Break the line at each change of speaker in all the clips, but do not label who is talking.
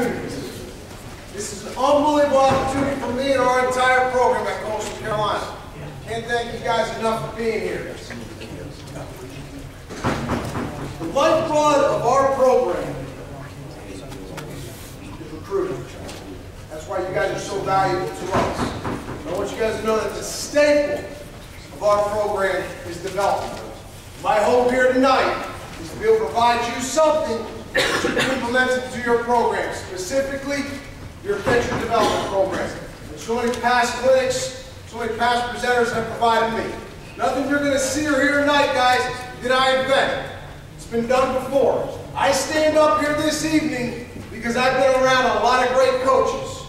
opportunities. This is an unbelievable opportunity for me and our entire program at Coastal Carolina. Can't thank you guys enough for being here. The lifeblood of our program is recruiting. That's why you guys are so valuable to us. I want you guys to know that the staple of our program is development. My hope here tonight is to be able to provide you something can implement into your program, specifically your venture development program. So many past clinics, so many past presenters have provided me. Nothing you're going to see or hear tonight, guys, did I invent. It's been done before. I stand up here this evening because I've been around a lot of great coaches,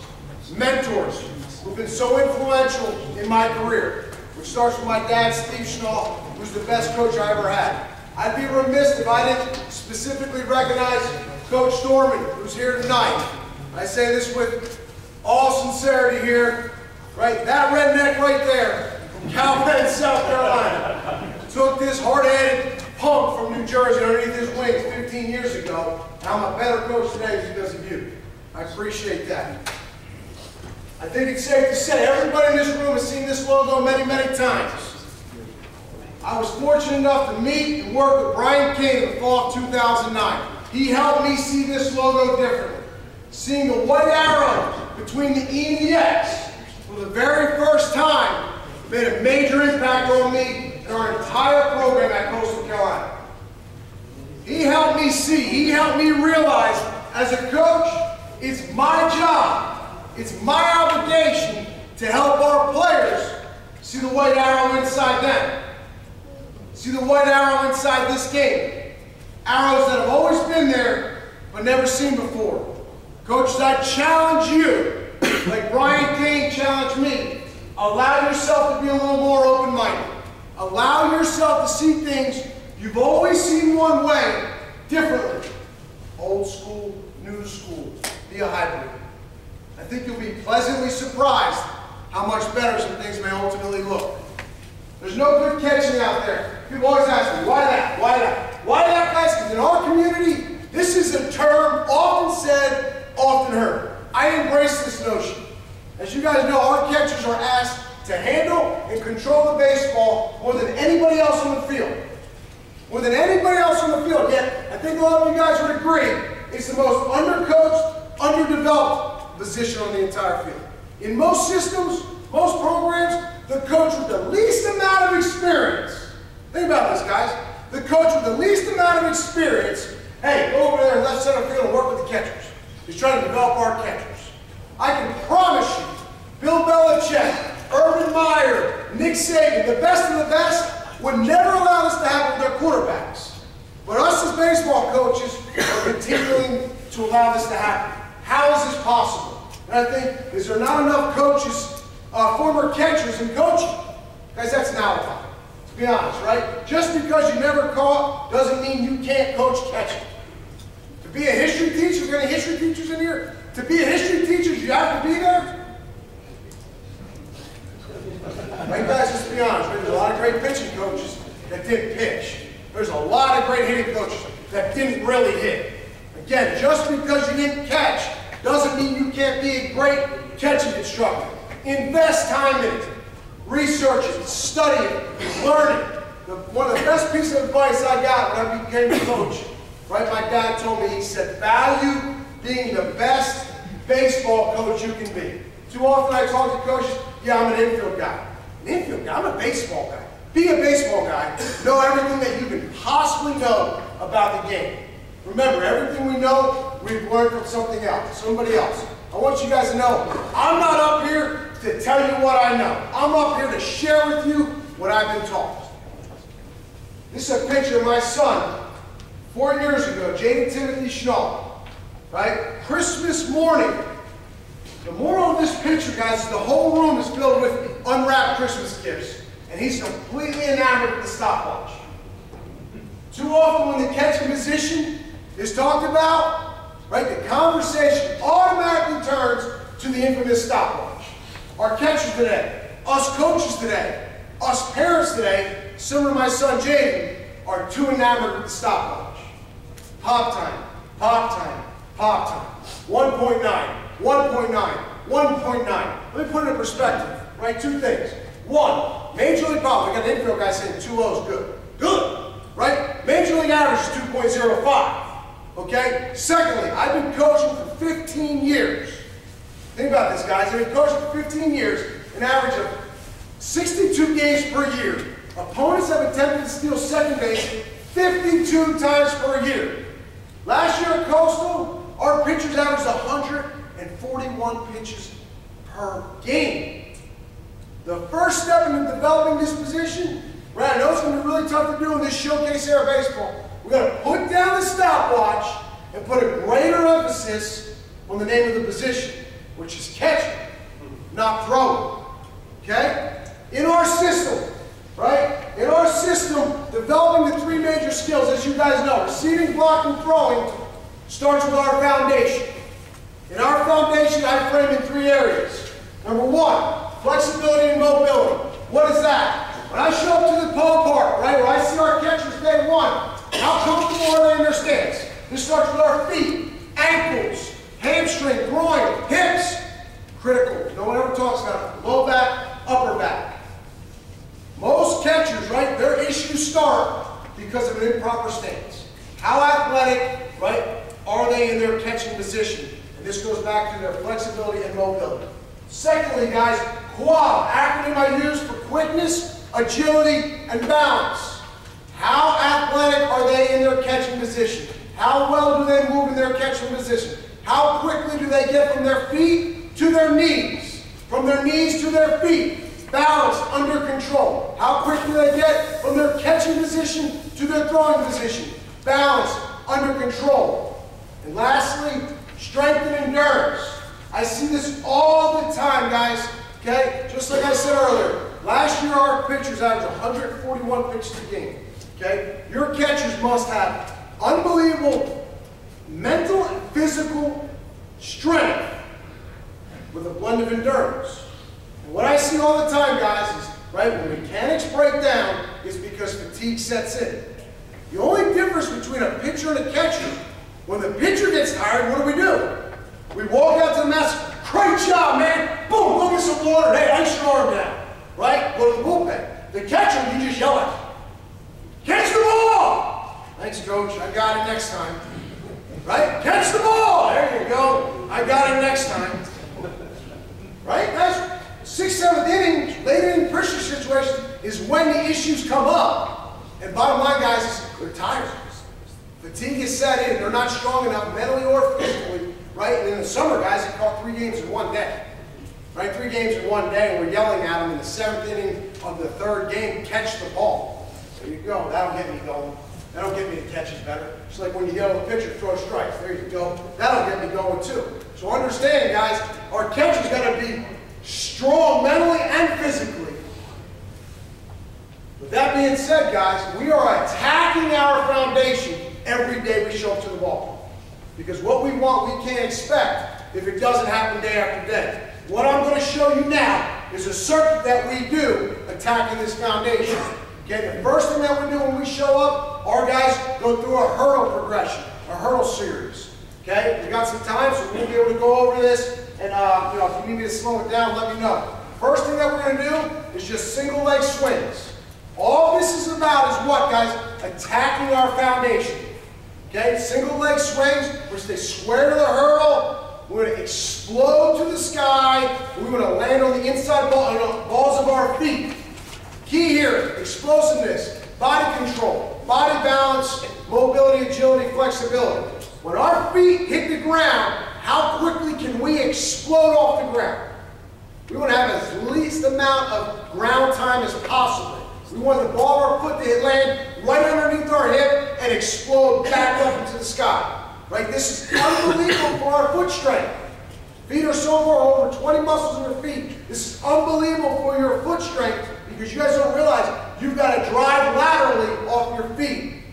mentors, who've been so influential in my career, which starts with my dad, Steve Schnall, who's the best coach I ever had. I'd be remiss if I didn't specifically recognize Coach Dorman, who's here tonight. I say this with all sincerity here, right? That redneck right there from Calvin, South Carolina, took this hard-headed punk from New Jersey underneath his wings 15 years ago. And I'm a better coach today because of you. I appreciate that. I think it's safe to say everybody in this room has seen this logo many, many times. I was fortunate enough to meet and work with Brian King in the fall of 2009. He helped me see this logo differently. Seeing the white arrow between the E and the X for the very first time made a major impact on me and our entire program at Coastal Carolina. He helped me see, he helped me realize as a coach, it's my job, it's my obligation to help our players see the white arrow inside them. See the white arrow inside this game. Arrows that have always been there, but never seen before. Coaches, I challenge you, like Brian King challenged me, allow yourself to be a little more open-minded. Allow yourself to see things you've always seen one way, differently. Old school, new school, be a hybrid. I think you'll be pleasantly surprised how much better some things may ultimately look. There's no good catching out there. People always ask me, why that? Why that? Why that, guys? Because in our community, this is a term often said, often heard. I embrace this notion. As you guys know, our catchers are asked to handle and control the baseball more than anybody else on the field. More than anybody else on the field. Yet, I think a lot of you guys would agree, it's the most undercoached, underdeveloped position on the entire field. In most systems, most programs, the coach with the least amount of experience, about this guys, the coach with the least amount of experience, hey, go over there and left center field and work with the catchers. He's trying to develop our catchers. I can promise you, Bill Belichick, Urban Meyer, Nick Saban, the best of the best, would never allow this to happen with their quarterbacks. But us as baseball coaches are continuing to allow this to happen. How is this possible? And I think, is there not enough coaches, uh, former catchers in coaching? Guys, that's now time. To be honest, right? Just because you never caught doesn't mean you can't coach catching. To be a history teacher, is there any history teachers in here? To be a history teacher, you have to be there? Right, guys, let's be honest. There's a lot of great pitching coaches that didn't pitch. There's a lot of great hitting coaches that didn't really hit. Again, just because you didn't catch doesn't mean you can't be a great catching instructor. Invest time in it. Research it, study it, learn it. The, one of the best pieces of advice I got when I became a coach, right, my dad told me, he said, value being the best baseball coach you can be. Too often I talk to coaches, yeah, I'm an infield guy. An infield guy, I'm a baseball guy. Be a baseball guy. Know everything that you can possibly know about the game. Remember, everything we know, we've learned from something else, somebody else. I want you guys to know, I'm not up here to tell you what I know. I'm up here to share with you what I've been taught. This is a picture of my son, four years ago, Jaden Timothy Schnall, right? Christmas morning. The moral of this picture, guys, is the whole room is filled with unwrapped Christmas gifts. And he's completely enamored with the stopwatch. Too often when the catching position is talked about, right, the conversation automatically turns to the infamous stopwatch. Our catchers today, us coaches today, us parents today, similar to my son Jaden, are too enamored with the stopwatch. Pop time, pop time, pop time. 1.9, 1.9, 1.9. Let me put it in perspective, right? Two things. One, Major League Ball, we got an infield guy saying 2 is good. Good, right? Major League average is 2.05. Okay? Secondly, I've been coaching for 15 years. Think about this, guys. I've been coaching for 15 years, an average of 62 games per year. Opponents have attempted to steal second base 52 times per year. Last year at Coastal, our pitchers averaged 141 pitches per game. The first step in developing this position, right, I know it's going to be really tough to do in this showcase era baseball. We're going to put down the stopwatch and put a greater emphasis on the name of the position, which is catching, not throwing. Okay? In our system, right? In our system, developing the three major skills, as you guys know, receiving, blocking, throwing, starts with our foundation. In our foundation, I frame in three areas. Number one, flexibility and mobility. What is that? When I show up to the ballpark, right, where I see our catchers day one, how comfortable are they in their stance? This starts with our feet, ankles, hamstring, groin, hips. Critical. No one ever talks about it. Low back, upper back. Most catchers, right, their issues start because of an improper stance. How athletic, right, are they in their catching position? And this goes back to their flexibility and mobility. Secondly, guys, quad, acronym I use for quickness, agility, and balance. How athletic are they in their catching position? How well do they move in their catching position? How quickly do they get from their feet to their knees? From their knees to their feet. Balance, under control. How quickly do they get from their catching position to their throwing position? Balance, under control. And lastly, strength and endurance. I see this all the time, guys. Okay? Just like I said earlier, last year our pitchers averaged 141 pitches a game. Okay? Your catchers must have unbelievable mental and physical strength with a blend of endurance. And what I see all the time, guys, is right when mechanics break down is because fatigue sets in. The only difference between a pitcher and a catcher, when the pitcher gets tired, what do we do? We walk out to the master, great job, man. Boom, go get some water. Hey, ice your arm down. Right? Go to the bullpen. The catcher, you just yell at. Catch the ball! Thanks, coach. I got it next time. Right? Catch the ball! There you go. I got it next time. Right? That's sixth, seventh inning, late inning pressure situation is when the issues come up. And bottom line, guys, is they're tired. Fatigue is set in. They're not strong enough mentally or physically. Right? And in the summer, guys, they caught three games in one day. Right? Three games in one day, and we're yelling at them in the seventh inning of the third game, catch the ball. There you go. That'll get me going. That'll get me to catches better. It's like when you yell at the pitcher, throw strikes. There you go. That'll get me going too. So understand, guys, our catcher's got to be strong mentally and physically. With that being said, guys, we are attacking our foundation every day we show up to the ball. Because what we want, we can't expect if it doesn't happen day after day. What I'm going to show you now is a circuit that we do attacking this foundation. Okay, the first thing that we do when we show up, our guys go through a hurdle progression, a hurdle series. Okay, we got some time, so we'll be able to go over this. And uh, you know, if you need me to slow it down, let me know. First thing that we're going to do is just single leg swings. All this is about is what, guys? Attacking our foundation. Okay, single leg swings, we stay square to the hurdle. We're going to explode to the sky. We're going to land on the inside ball, balls of our feet. Key here, explosiveness, body control, body balance, mobility, agility, flexibility. When our feet hit the ground, how quickly can we explode off the ground? We want to have as least amount of ground time as possible. We want the ball of our foot to hit land right underneath our hip and explode back up into the sky. Right? This is unbelievable for our foot strength. Feet are so over 20 muscles in your feet. This is unbelievable for your foot strength because you guys don't realize you've got to drive laterally off your feet.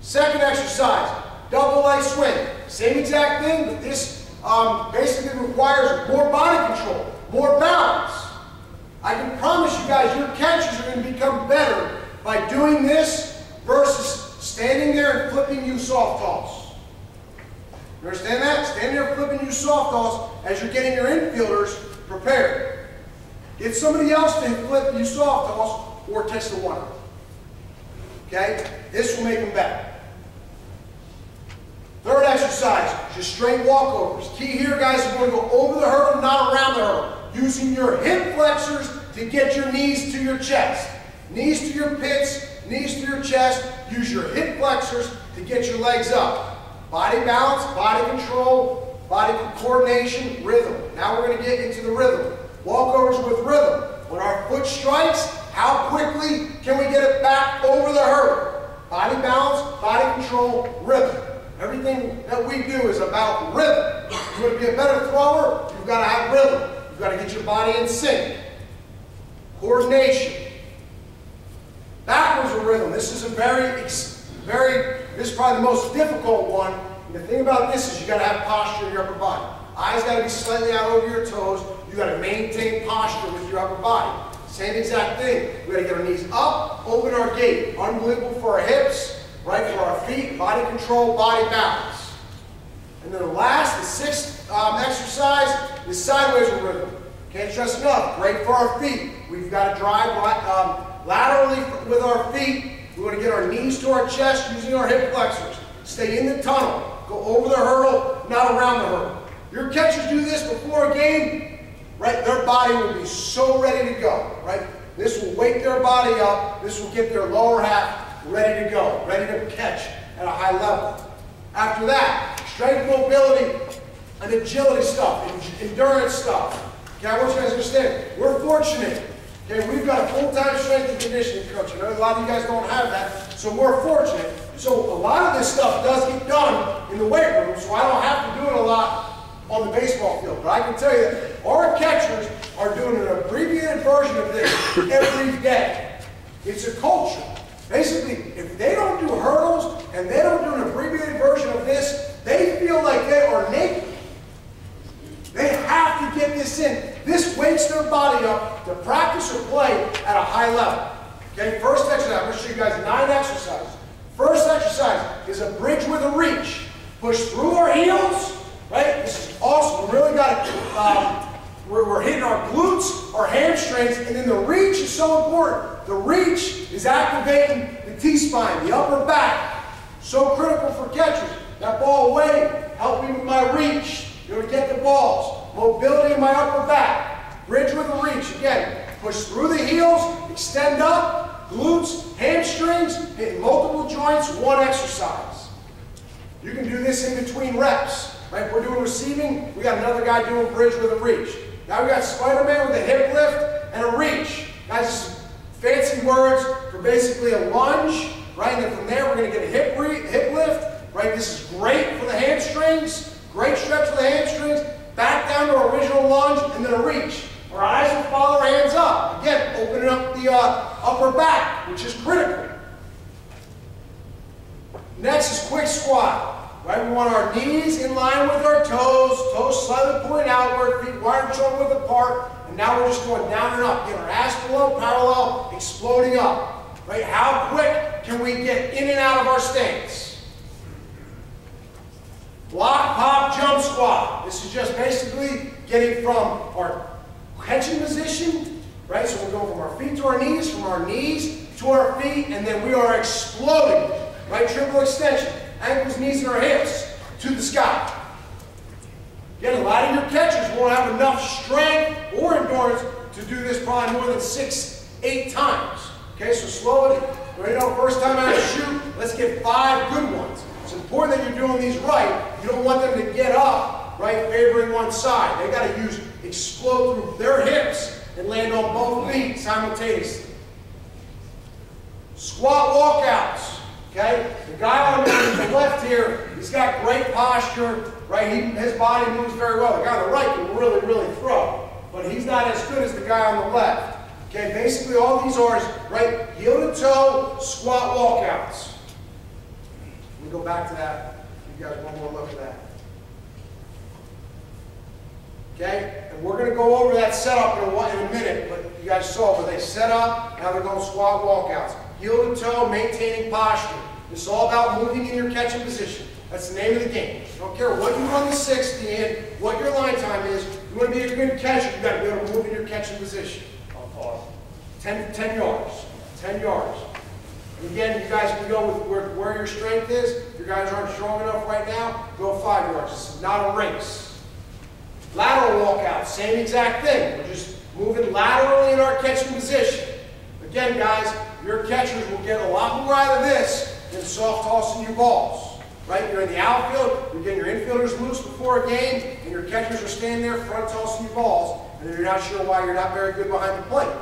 Second exercise, double leg swing. Same exact thing, but this um, basically requires more body control, more balance. I can promise you guys your catches are going to become better by doing this versus standing there and flipping you soft toss. You understand that? Stand there flipping you soft toss as you're getting your infielders prepared. Get somebody else to flip you softballs or test the water. Okay? This will make them better. Third exercise, just straight walkovers. Key here, guys, is going to go over the hurdle, not around the hurdle. Using your hip flexors to get your knees to your chest. Knees to your pits, knees to your chest. Use your hip flexors to get your legs up. Body balance, body control, body coordination, rhythm. Now we're going to get into the rhythm. Walkovers with rhythm. When our foot strikes, how quickly can we get it back over the hurdle? Body balance, body control, rhythm. Everything that we do is about rhythm. You want to be a better thrower, you've got to have rhythm. You've got to get your body in sync. Coordination. Backwards rhythm. This is a very, very, this is probably the most difficult one. And the thing about this is you've got to have posture in your upper body. Eyes got to be slightly out over your toes. You got to maintain posture with your upper body. Same exact thing. We got to get our knees up, open our gate. Unbelievable for our hips, right for our feet, body control, body balance. And then the last, the sixth um, exercise is sideways rhythm. Can't stress enough. Great for our feet. We've got to drive um, laterally with our feet. We want to get our knees to our chest using our hip flexors. Stay in the tunnel. Go over the hurdle, not around the hurdle. Your catchers do this before a game, right? Their body will be so ready to go, right? This will wake their body up. This will get their lower half ready to go, ready to catch at a high level. After that, strength, mobility, and agility stuff, endurance stuff. Okay, I want you guys to understand, we're fortunate. Okay, we've got a full-time strength and conditioning coach. I know a lot of you guys don't have that, so we're fortunate. So a lot of this stuff does get done in the weight room, so I don't have to do it a lot on the baseball field. But I can tell you that our catchers are doing an abbreviated version of this every day. It's a culture. Basically, if they don't do hurdles and they don't do an abbreviated version of this, they feel like they are naked. They have to get this in. This wakes their body up to practice or play at a high level. Okay, first exercise, I'm going to show you guys nine exercises. First exercise is a bridge with a reach. Push through our heels, right? This is awesome. We really got it. Um, we're, we're hitting our glutes, our hamstrings, and then the reach is so important. The reach is activating the T-spine, the upper back. So critical for catchers. That ball away, help me with my reach. You know, get the balls. Mobility in my upper back. Bridge with the reach. Again, push through the heels, extend up, glutes, hamstrings, hit multiple joints, one exercise. You can do this in between reps. We're doing receiving, we got another guy doing bridge with a reach. Now we got Spider-Man with a hip lift and a reach. Guys, fancy words for basically a lunge, right? And then from there, we're going to get a hip, hip lift, right? This is great for the hamstrings. Great stretch for the hamstrings, back down to our original lunge, and then a reach. Our eyes will follow our hands up. Again, opening up the uh, upper back, which is critical. Next is quick squat. Right, we want our knees in line with our toes, toes slightly pointing outward, feet wide and shoulder width apart, and now we're just going down and up. Get our ass below, parallel, exploding up. Right, how quick can we get in and out of our stance? Block, pop, jump squat. This is just basically getting from our catching position, right? So we're going from our feet to our knees, from our knees to our feet, and then we are exploding, right? Triple extension. Ankles, knees, and our hips to the sky. Again, a lot of your catchers won't have enough strength or endurance to do this probably more than six, eight times. Okay, so slow it. Ready to first time out of shoot, let's get five good ones. It's important that you're doing these right. You don't want them to get up, right, favoring one side. They got to use explode through their hips and land on both feet simultaneously. Squat walkouts. Okay, the guy on the left here, he's got great posture, right? He, his body moves very well. The guy on the right can really, really throw, but he's not as good as the guy on the left. Okay, basically all these are, right, heel to toe, squat walkouts We go back to that. You guys one more look at that. Okay? And we're going to go over that setup in a, in a minute, but you guys saw where they set up, now they're going squat walkouts. Heel to toe, maintaining posture. It's all about moving in your catching position. That's the name of the game. I don't care what you run the 60 in, what your line time is. You want to be a good catcher, you got to be able to move in your catching position.
How far?
10, 10 yards. 10 yards. And again, you guys can go with where, where your strength is. If your guys aren't strong enough right now, go 5 yards. This is not a race. Lateral walkout, same exact thing. We're just moving laterally in our catching position. Again, guys, your catchers will get a lot more out of this than soft tossing your balls. Right? You're in the outfield, you're getting your infielders loose before a game, and your catchers are standing there front tossing your balls, and you're not sure why you're not very good behind the plate.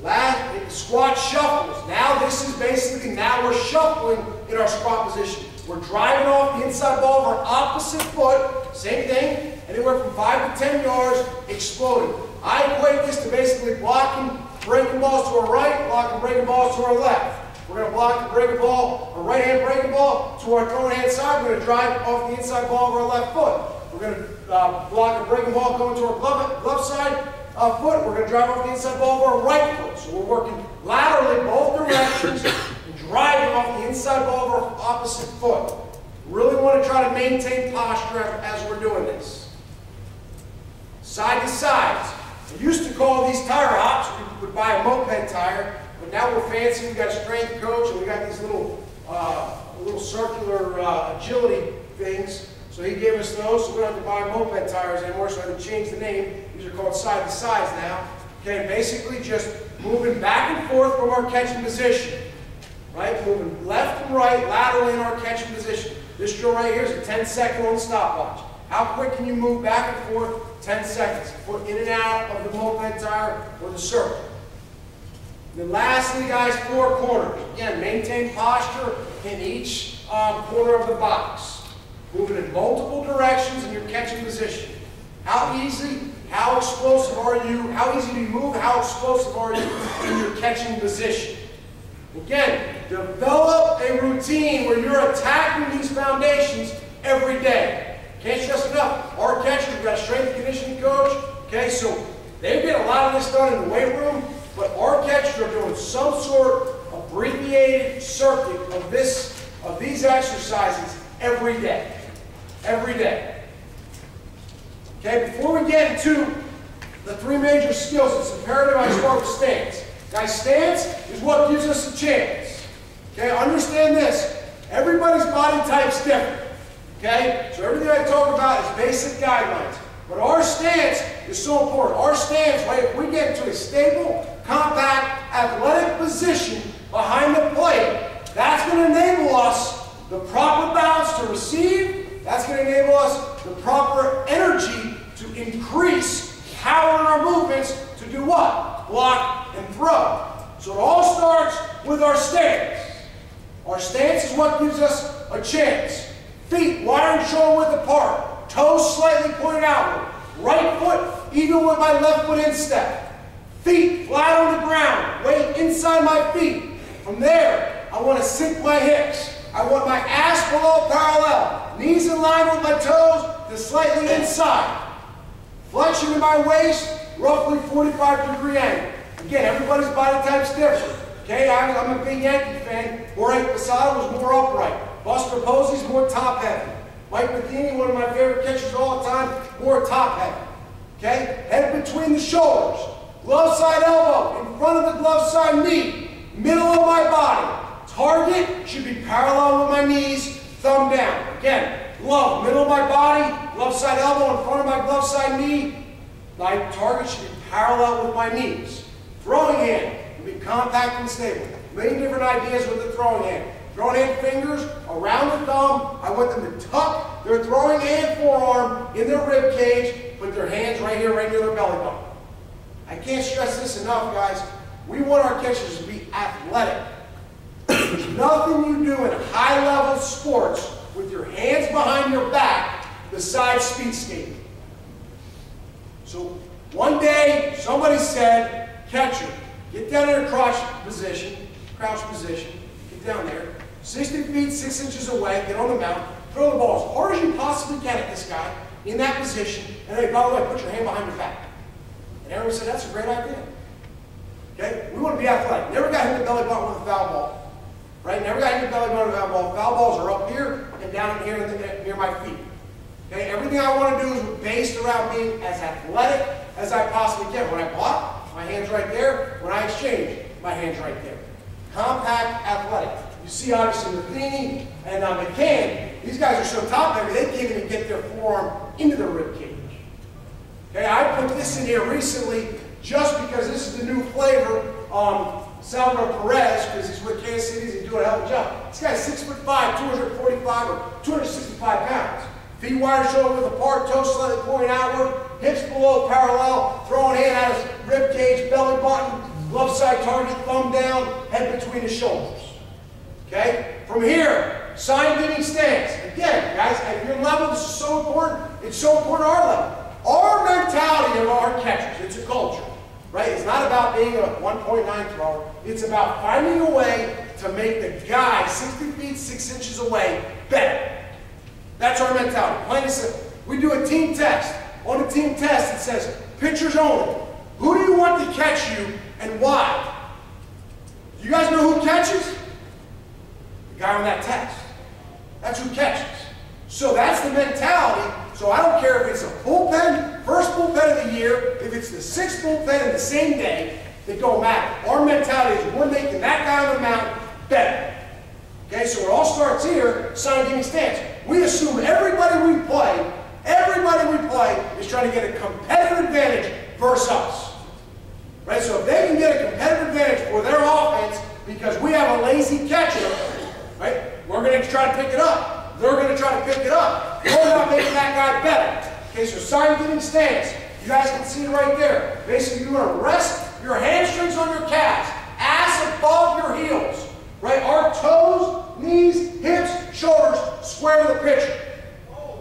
Last, squat shuffles. Now this is basically, now we're shuffling in our squat position. We're driving off the inside ball of our opposite foot, same thing, anywhere from 5 to 10 yards, exploding. I equate this to basically blocking breaking balls to our right, blocking breaking balls to our left. We're going to block the breaking ball, a right hand breaking ball to our throwing hand side. We're going to drive off the inside ball of our left foot. We're going to uh, block a breaking ball going to our glove, glove side uh, foot. We're going to drive off the inside ball of our right foot. So we're working laterally both directions and driving off the inside ball of our opposite foot. Really want to try to maintain posture as we're doing this. Side to sides. We used to call these tire hops. We would buy a moped tire, but now we're fancy. We got a strength coach, and we got these little, uh, little circular uh, agility things. So he gave us those, so we don't have to buy moped tires anymore. So I had to change the name. These are called side to sides now. Okay, basically just moving back and forth from our catching position. Right, moving left and right laterally in our catching position. This drill right here is a 10 second on the stopwatch. How quick can you move back and forth 10 seconds. Foot in and out of the moped tire or the circle. Then lastly, guys, four corners. Again, maintain posture in each um, corner of the box. Moving in multiple directions in your catching position. How easy, how explosive are you, how easy do you move, how explosive are you in your catching position. Again, develop a routine where you're attacking these foundations every day. Can't stress enough. Our catchers, we've got a strength and conditioning coach. Okay, so they get a lot of this done in the weight room, but our catchers are doing some sort of abbreviated circuit of this, of these exercises every day. Every day. Okay, before we get into the three major skills, it's imperative I start with stance. Guys, stance is what gives us a chance. Okay, understand this. Everybody's body type's different. Okay? So everything I talk about is basic guidelines. But our stance is so important. Our stance, right, if we get into a stable, compact, athletic position behind the plate, that's going to enable us the proper balance to receive. That's going to enable us the proper energy to increase power in our movements to do what? Block and throw. So it all starts with our stance. Our stance is what gives us a chance. Feet wide and shoulder width apart. Toes slightly pointed outward. Right foot even with my left foot instep. Feet flat on the ground. Weight inside my feet. From there, I want to sink my hips. I want my ass below parallel. Knees in line with my toes to slightly inside. Flexion in my waist, roughly 45 degree angle. Again, everybody's body type's different. Okay, I'm, I'm a big Yankee fan. Jorge Posada was more upright. Buster Posey's more top heavy. Mike Matheny, one of my favorite catchers all the time, more top heavy. Okay? Head between the shoulders. Glove side elbow in front of the glove side knee. Middle of my body. Target should be parallel with my knees, thumb down. Again, glove, middle of my body, glove side elbow in front of my glove side knee. My target should be parallel with my knees. Throwing hand be compact and stable. Many different ideas with the throwing hand. Throwing hand fingers around the thumb. I want them to tuck their throwing hand forearm in their rib cage, put their hands right here, right near their belly button. I can't stress this enough, guys. We want our catchers to be athletic. There's nothing you do in high-level sports with your hands behind your back besides speed skating. So one day, somebody said, catcher, get down in a crouch position, crouch position, get down there, 60 feet, 6 inches away, get on the mound, throw the ball as hard as you possibly can at this guy in that position, and then, by the way, put your hand behind your back. And everyone said, that's a great idea. Okay? We want to be athletic. Never got hit the belly button with a foul ball. right? Never got hit the belly button with a foul ball. Foul balls are up here and down here near my feet. Okay, everything I want to do is based around being as athletic as I possibly can. When I block, my hand's right there. When I exchange, my hand's right there. Compact, athletic. You see, obviously, Matheny and uh, McCann, these guys are so top heavy, they can't even get their forearm into the rib cage. Okay, I put this in here recently just because this is the new flavor. Um, Salvador Perez, because he's with Kansas City, he's doing a hell of a job. This guy's six foot five, 245 or 265 pounds. Feet wide shoulder width apart, toes slightly pointing outward, hips below parallel, throwing hand out his rib cage, belly button, left side target, thumb down, head between his shoulders. Okay? From here, sign giving stance. Again, guys, at your level, this is so important. It's so important our level. Our mentality of our catchers, it's a culture, right? It's not about being a 1.9 thrower. It's about finding a way to make the guy 60 feet, 6 inches away better. That's our mentality. Plain and simple. We do a team test. On the team test, it says, pitchers only. Who do you want to catch you and why? You guys know who catches? Guy on that test. That's who catches. So that's the mentality so I don't care if it's a bullpen, first bullpen of the year, if it's the sixth bullpen in the same day, it don't matter. Our mentality is we're making that guy on the mound better. Okay, so it all starts here, sign giving stance. We assume everybody we play, everybody we play is trying to get a competitive advantage versus us. Right? So if they can get a competitive advantage for their offense because we have a lazy catcher, right, we're going to try to pick it up. They're going to try to pick it up. We're not making that guy better. Okay, so sign giving stance. You guys can see it right there. Basically, you're going to rest your hamstrings on your calves, ass above your heels. Right? Our toes, knees, hips, shoulders square to the pitcher.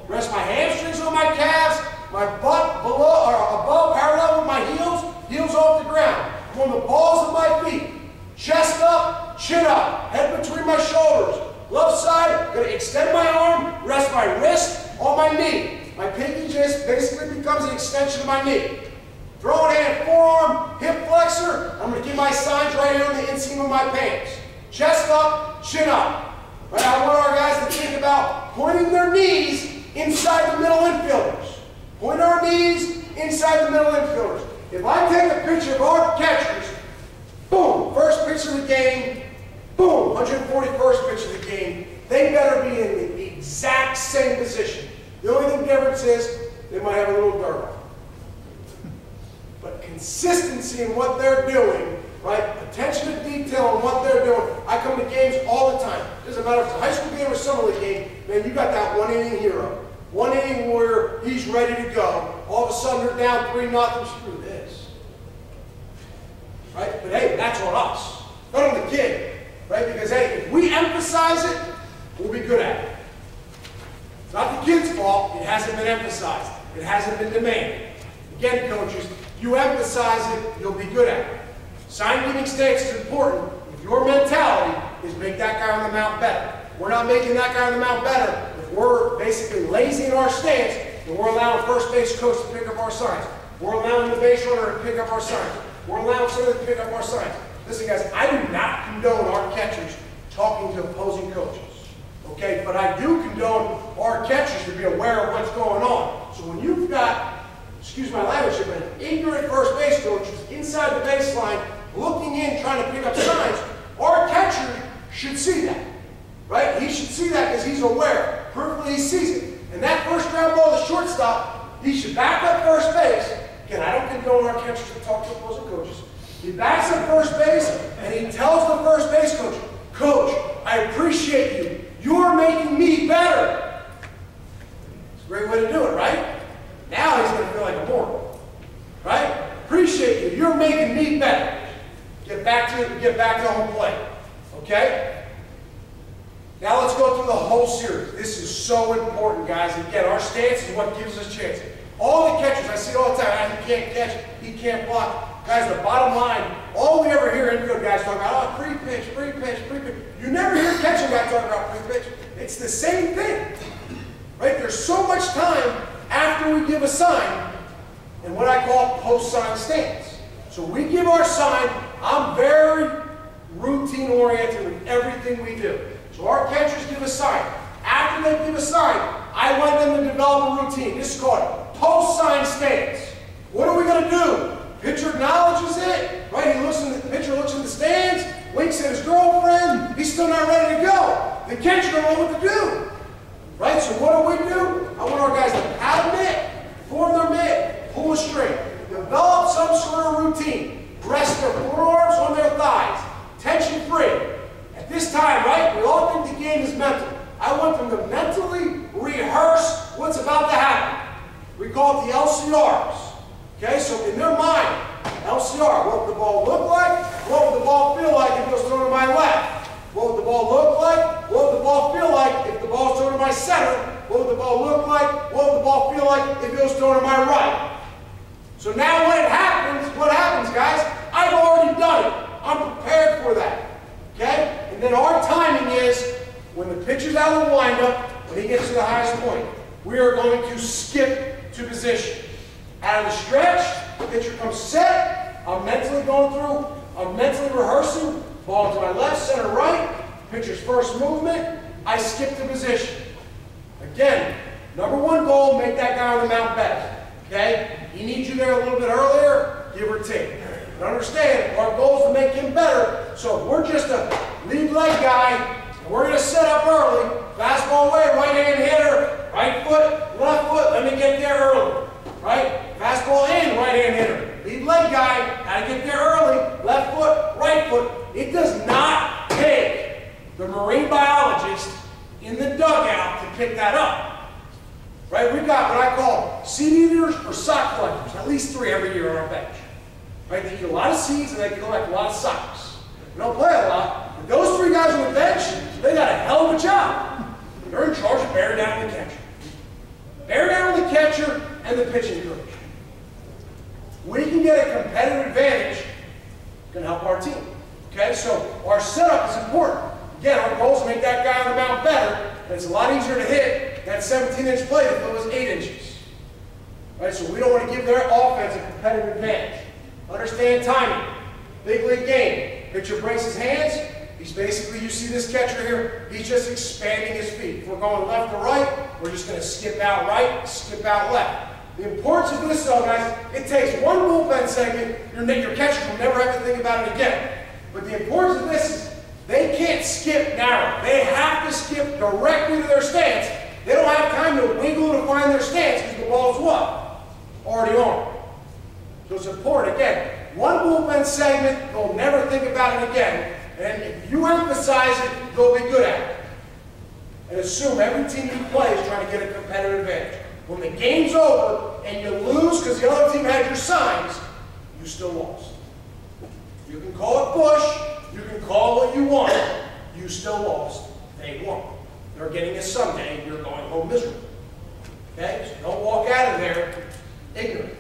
Rest my hamstrings on my calves, my butt below or above parallel with my heels, heels off the ground. I'm on the balls of my feet. Chest up, chin up, head between my shoulders. Left side, to extend my arm, rest my wrist on my knee. My pinky just basically becomes an extension of my knee. Throwing hand, forearm, hip flexor. I'm to give my signs right here on the inseam of my pants. Chest up, chin up. Right, I want our guys to think about pointing their knees inside the middle infielders. Point our knees inside the middle infielders. If I take a picture of our catchers, boom, first pitch of the game, Boom, 141st pitch of the game. They better be in the exact same position. The only thing difference is they might have a little dirt. But consistency in what they're doing, right? Attention to detail in what they're doing. I come to games all the time. Doesn't matter if it's a high school game or summer league game, man, you got that one inning hero. One inning warrior, he's ready to go. All of a sudden they're down 3 nothing. Screw this. Right? But hey, that's on us. Not on the kid. Right? Because, hey, if we emphasize it, we'll be good at it. It's not the kid's fault. It hasn't been emphasized. It hasn't been demanded. Again, coaches, you emphasize it, you'll be good at it. Sign giving stance is important. If your mentality is make that guy on the mound better. We're not making that guy on the mound better if we're basically lazy in our stance and we're allowing first base coach to pick up our signs. We're allowing the base runner to pick up our signs. We're allowing someone to pick up our signs. Listen, guys, I do not condone our catchers talking to opposing coaches. Okay, but I do condone our catchers to be aware of what's going on. So when you've got, excuse my language here, but an ignorant first base coach who's inside the baseline, looking in, trying to pick up signs, our catcher should see that. Right? He should see that because he's aware. Perfectly he sees it. And that first ground ball to shortstop, he should back up first base. Again, I don't condone our catchers to talk to opposing coaches. He backs up first base, and he tells the first base coach, Coach, I appreciate you. You're making me better. It's a great way to do it, right? Now he's going to feel like a moron. Right? Appreciate you. You're making me better. Get back to get back to home plate. Okay? Now let's go through the whole series. This is so important, guys. Again, our stance is what gives us chances. All the catchers, I see all the time, he can't catch, he can't block. Guys, the bottom line, all we ever hear infield guys talk about, oh, pre-pitch, pre-pitch, pre-pitch. You never hear catching guys talk about pre-pitch. It's the same thing. Right? There's so much time after we give a sign in what I call post-sign stance. So we give our sign, I'm very routine oriented with everything we do. So our catchers give a sign. After they give a sign, I want them to develop a routine. This is called post sign stance. What are we going to do? Pitcher acknowledges it, right? He looks in the, pitcher looks in the stands, winks at his girlfriend. He's still not ready to go. The catcher don't know what to do, right? So what do we do? I want our guys to pad a mitt, form their mitt, pull a string, develop some sort of routine. Rest their forearms on their thighs, tension free. At this time, right? We all think the game is mental. I want them to mentally rehearse what's about to happen. We call it the LCRs. Okay, so in their mind, LCR, what would the ball look like? What would the ball feel like if it was thrown to my left? What would the ball look like? What would the ball feel like if the ball was thrown to my center? What would the ball look like? What would the ball feel like if it was thrown to my right? So now when it happens, what happens, guys? I've already done it. I'm prepared for that. Okay? And then our timing is when the pitcher's out of the windup, when he gets to the highest point, we are going to skip to position. Out of the stretch, pitcher comes set. I'm mentally going through, I'm mentally rehearsing. Ball to my left, center, right. Pitcher's first movement. I skip the position. Again, number one goal, make that guy on the mound better. Okay? He needs you there a little bit earlier, give or take. But understand, our goal is to make him better. So if we're just a lead leg guy, we're going to set up early, fastball away, right hand hitter, right foot, left foot, let me get there early. Right? Fastball in, right hand hitter. Lead leg guy, gotta get there early, left foot, right foot. It does not take the marine biologist in the dugout to pick that up. Right? We've got what I call seed eaters or sock collectors, at least three every year on our bench. Right? They eat a lot of seeds and they collect a lot of socks. They don't play a lot, but those three guys on the bench, they got a hell of a job. They're in charge of bearing down the catcher. Bear down the catcher and the pitching coach. We can get a competitive advantage, can help our team. Okay, so our setup is important. Again, our goal is to make that guy on the mound better, and it's a lot easier to hit that 17-inch plate if it was 8 inches. Right, so we don't want to give their offense a competitive advantage. Understand timing. Big league game. Pitcher breaks his hands. He's basically, you see this catcher here, he's just expanding his feet. If we're going left to right, we're just going to skip out right, skip out left. The importance of this, though, guys, it takes one bullpen segment. Your, your catcher will never have to think about it again. But the importance of this is they can't skip narrow. They have to skip directly to their stance. They don't have time to wiggle to find their stance because the ball's what? Already on. So it's important. Again, one bullpen segment, they'll never think about it again. And if you emphasize it, they'll be good at it. And assume every team you play is trying to get a competitive advantage. When the game's over and you lose because the other team had your signs, you still lost. You can call it push, you can call what you want, you still lost. They won. They're getting a Sunday, and you're going home miserable. Okay? So don't walk out of there ignorant.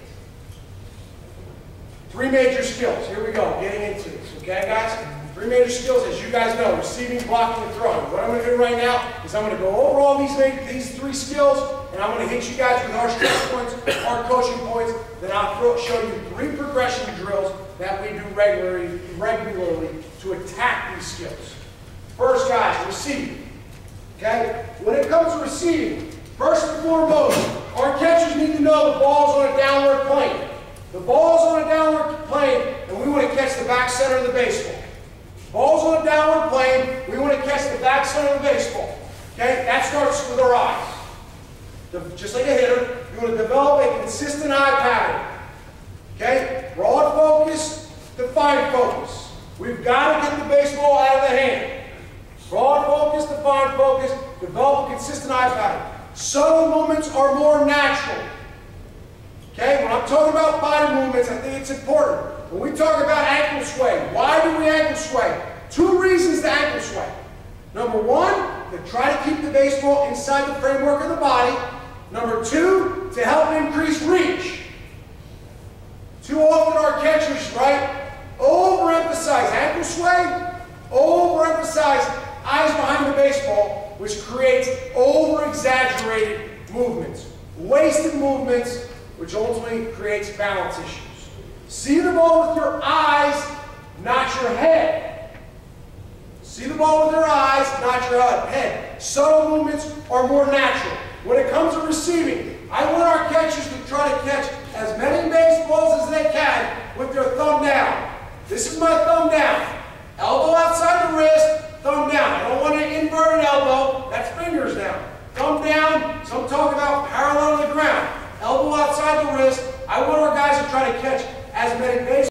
Three major skills. Here we go, getting into this. Okay, guys? Three major skills, as you guys know, receiving, blocking, and throwing. What I'm going to do right now is I'm going to go over all these, these three skills, and I'm going to hit you guys with our strength points, our coaching points. Then I'll throw, show you three progression drills that we do regularly, regularly to attack these skills. First, guys, receiving. Okay? When it comes to receiving, first and foremost, our catchers need to know the ball's on a downward plane. The ball's on a downward plane, and we want to catch the back center of the baseball. Ball's on a downward plane, we want to catch the back center of the baseball. Okay? That starts with our eyes. Just like a hitter, you want to develop a consistent eye pattern. Okay? Broad focus, defined focus. We've got to get the baseball out of the hand. Broad focus, defined focus, develop a consistent eye pattern. Subtle movements are more natural. Okay, when I'm talking about body movements, I think it's important. When we talk about ankle sway, why do we ankle sway? Two reasons to ankle sway. Number one, to try to keep the baseball inside the framework of the body. Number two, to help increase reach. Too often our catchers, right, overemphasize ankle sway, overemphasize eyes behind the baseball, which creates over-exaggerated movements, wasted movements, which ultimately creates balance issues. See the ball with your eyes, not your head. See the ball with your eyes, not your head. Subtle movements are more natural. When it comes to receiving, I want our catchers to try to catch as many baseballs as they can with their thumb down. This is my thumb down. Elbow outside the wrist, thumb down. I don't want an inverted elbow. That's fingers down. Thumb down. Some talk about parallel to the ground. Elbow outside the wrist. I want our guys to try to catch as baseballs.